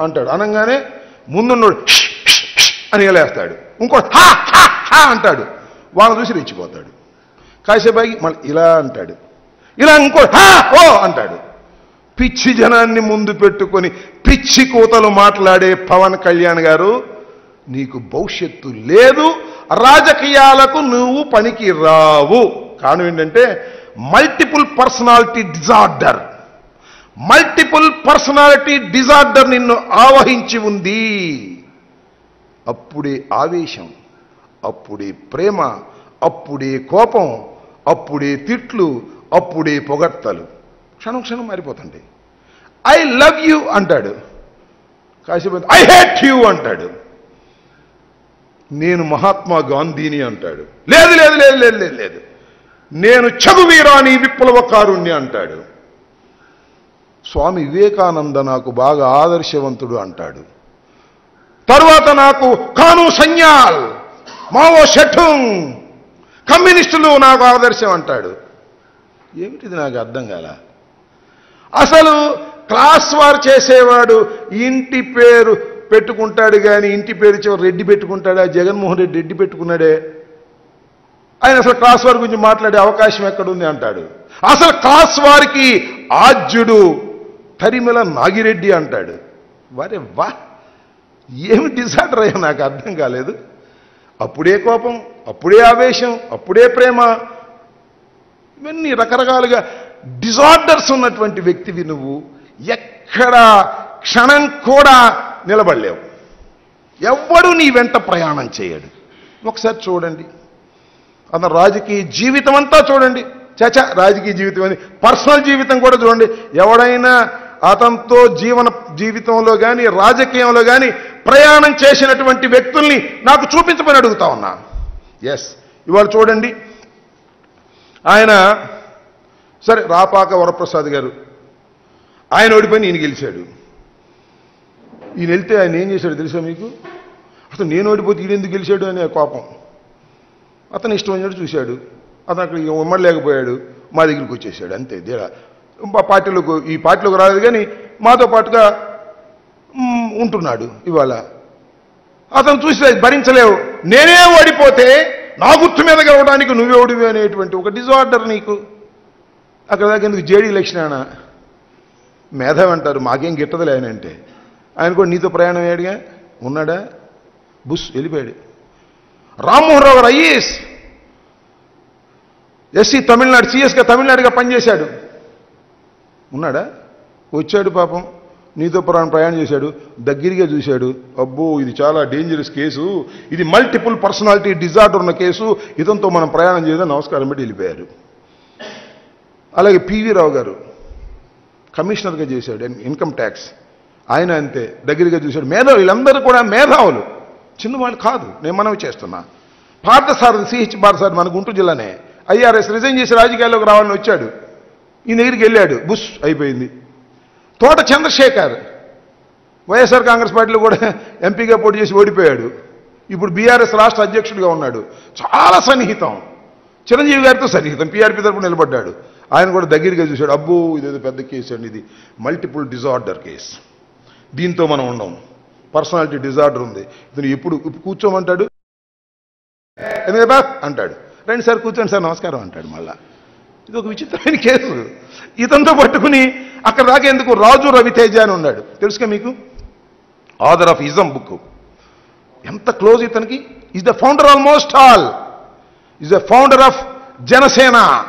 అంటాడు. అనగానే ముందున్నోడు అని లేస్తాడు ఇంకోటి హా హా హా అంటాడు. వాళ్ళని చూసి రెచ్చిపోతాడు. కాసేపు మళ్ళీ ఇలా అంటాడు. ఇలా ఇంకో హా ఓ అంటాడు. పిచ్చి జనాన్ని ముందు పెట్టుకొని పిచ్చి కూతలు మాట్లాడే పవన్ కళ్యాణ్ గారు నీకు భవిష్యత్తు లేదు రాజకీయాలకు నువ్వు పనికి రావు. కారణం ఏంటంటే multiple personality disorder multiple personality disorder నిన్ను ఆవహించి ఉంది. అప్పుడే ఆవేశం అప్పుడే ప్రేమ అప్పుడే కోపం అప్పుడే తిట్లు అప్పుడే పొగడ్తలు. క్షణం క్షణం మారిపోతుంటాయి ఐ లవ్ యూ అంటాడు. కాసేపు ఐ హేట్ యూ అంటాడు. నేను మహాత్మా గాంధీని అంటాడు. లేదు లేదు లేదు లేదు లేదు లేదు. నేను చదువీరాణి విప్లవకారుణ్ణి అంటాడు. స్వామి వివేకానంద నాకు బాగా ఆదర్శవంతుడు అంటాడు. తరువాత నాకు కాను సన్యాల్ మావో షఠుంగ్ కమ్యూనిస్టులు నాకు ఆదర్శం అంటాడు. ఏమిటిది నాకు అర్థం కాల? అసలు క్లాస్ వార్ చేసేవాడు ఇంటి పేరు పెట్టుకుంటాడు కానీ ఇంటి పేరు చివరి రెడ్డి పెట్టుకుంటాడా? జగన్మోహన్ రెడ్డి రెడ్డి పెట్టుకున్నాడే. ఆయన అసలు క్లాస్ వారి గురించి మాట్లాడే అవకాశం ఎక్కడుంది అంటాడు. అసలు క్లాస్ వారికి ఆజ్యుడు తరిమిల నాగిరెడ్డి అంటాడు. వరే వా ఏమి డిసార్డర్ అయ్యా నాకు అర్థం కాలేదు. అప్పుడే కోపం అప్పుడే ఆవేశం అప్పుడే ప్రేమ. ఇవన్నీ రకరకాలుగా డిజార్డర్స్ ఉన్నటువంటి వ్యక్తివి నువ్వు. ఎక్కడ క్షణం కూడా నిలబడలేవు. ఎవ్వడు నీ వెంట ప్రయాణం చేయడు. ఒకసారి చూడండి. అతను రాజకీయ జీవితం అంతా చూడండి. చచా రాజకీయ జీవితం అని పర్సనల్ జీవితం కూడా చూడండి. ఎవడైనా అతనితో జీవన జీవితంలో కానీ రాజకీయంలో కానీ ప్రయాణం చేసినటువంటి వ్యక్తుల్ని నాకు చూపించమని అడుగుతా ఉన్నా. ఎస్ ఇవాళ చూడండి. ఆయన సరే రాపాక వరప్రసాద్ గారు ఆయన ఓడిపోయి ఈయన గెలిచాడు. ఈయన వెళ్తే ఆయన ఏం చేశాడు తెలుసా మీకు? అసలు నేను ఓడిపోతే ఈయన ఎందుకు గెలిచాడు అనే కోపం. అతను ఇష్టం వచ్చినట్టు చూశాడు. అతను అక్కడ ఇక ఉమ్మడలేకపోయాడు మా దగ్గరికి వచ్చేసాడు. అంతే దేడా పార్టీలకు ఈ పార్టీలకు రాలేదు కానీ మాతో పాటుగా ఉంటున్నాడు ఇవాళ. అతను చూసి భరించలేవు. నేనే ఓడిపోతే నా గుర్తు మీద గెలవడానికి నువ్వే ఓడివి అనేటువంటి ఒక డిజార్డర్ నీకు. అక్కడ దాకా ఎందుకు జేడీ లక్ష్మణ మేధావి అంటారు మాకేం గిట్టదులే ఆయన అంటే. ఆయన కూడా నీతో ప్రయాణం అయ్యాడుగా ఉన్నాడా? బుష్ వెళ్ళిపోయాడు. రామ్మోహన్ రావు గారు ఐఏఎస్. ఎస్సీ తమిళనాడు సిఎస్గా తమిళనాడుగా పనిచేశాడు. ఉన్నాడా? వచ్చాడు పాపం. నీతో ప్రాణం ప్రయాణం చేశాడు. దగ్గరగా చూశాడు. అబ్బో ఇది చాలా డేంజరస్ కేసు. ఇది మల్టిపుల్ పర్సనాలిటీ డిజార్డర్ ఉన్న కేసు. ఇదంతో మనం ప్రయాణం చేయడం నమస్కారం. పెట్టి వెళ్ళిపోయారు. అలాగే పివి రావు గారు కమిషనర్గా చేశాడు. ఇన్కమ్ ట్యాక్స్ ఆయన అంతే. దగ్గరగా చూశాడు. మేధావులు వీళ్ళందరూ కూడా మేధావులు. చిన్నవాళ్ళు కాదు. నేను మనవి చేస్తున్నా. పార్థసారథి సిహెచ్ పార్థసారథి మన గుంటూరు జిల్లానే. ఐఆర్ఎస్ రిజైన్ చేసి రాజకీయాల్లోకి రావాలని వచ్చాడు. ఈ దగ్గరికి వెళ్ళాడు. బుష్ అయిపోయింది. తోట చంద్రశేఖర్ వైఎస్ఆర్ కాంగ్రెస్ పార్టీలో కూడా ఎంపీగా పోటీ చేసి ఓడిపోయాడు. ఇప్పుడు బీఆర్ఎస్ రాష్ట్ర అధ్యక్షుడిగా ఉన్నాడు. చాలా సన్నిహితం. చిరంజీవి గారితో సన్నిహితం. పీఆర్పీ తరపు నిలబడ్డాడు. ఆయన కూడా దగ్గరగా చూశాడు. అబ్బో ఇదేదో పెద్ద కేసు అండి ఇది. మల్టిపుల్ డిజార్డర్ కేసు దీంతో మనం ఉండం. పర్సనాలిటీ డిజార్డర్ ఉంది. ఇతను ఎప్పుడు ఇప్పుడు కూర్చోమంటాడు? ఎందుకంటే అంటాడు. రండి సార్ కూర్చోండి సార్. నమస్కారం అంటాడు మళ్ళీ. ఇది ఒక విచిత్రమైన కేసు. ఇతనితో పట్టుకుని అక్కడ రాకేందుకు రాజు రవితేజ అని ఉన్నాడు. తెలుసుగా మీకు? Author of ism book. ఎంత క్లోజ్ ఇతనికి? Is the founder almost all is the founder of Janasena.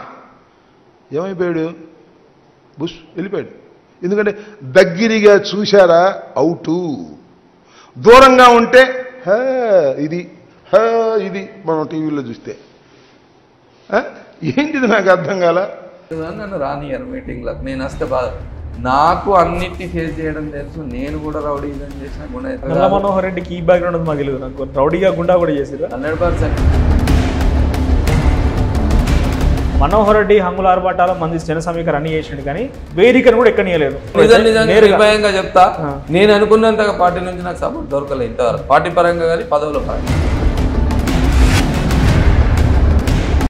ఏమైపోయాడు బుష్ వెళ్ళిపోయాడు. ఎందుకంటే దగ్గరిగా చూశారా? అవుటు దూరంగా ఉంటే హ ఇది హ ఇది మనం టీవీలో చూస్తే. ఏంటిది నాకు అర్థం కాల? నన్ను రానియరు మీటింగ్లకు నేను వస్తే బాధ నాకు అన్నిటిని ఫేస్ చేయడం తెలుసు. నేను కూడా రౌడీజం చేసిన నల్ల మనోహర్ రెడ్డికి ఈ బ్యాక్గ్రౌండ్ మాకు తెలియదు. నాకు రౌడీగా గుండా కూడా చేసారు హండ్రెడ్ పర్సెంట్. మనోహర్ రెడ్డి హంగుల ఆర్భాటాల మంది జన సమీకరణ అన్ని చేసిండు కానీ వేదికను కూడా ఎక్కనీయలేదు నిజం నిజంగా నేరుగా. నిర్భయంగా చెప్తా. నేను అనుకున్నంతగా పార్టీ నుంచి నాకు సపోర్ట్ దొరకలేదు ఇంతవరకు. పార్టీ పరంగా కానీ పదవుల పరంగా.